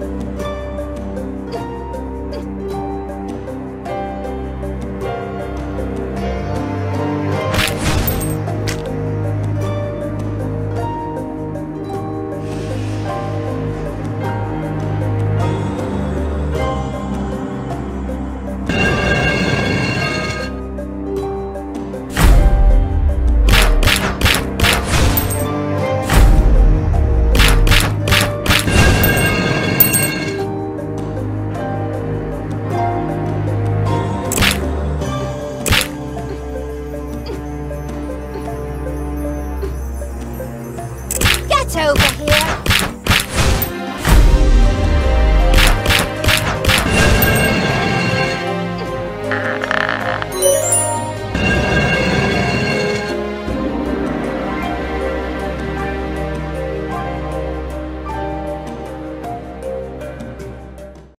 Bye. Matt over here.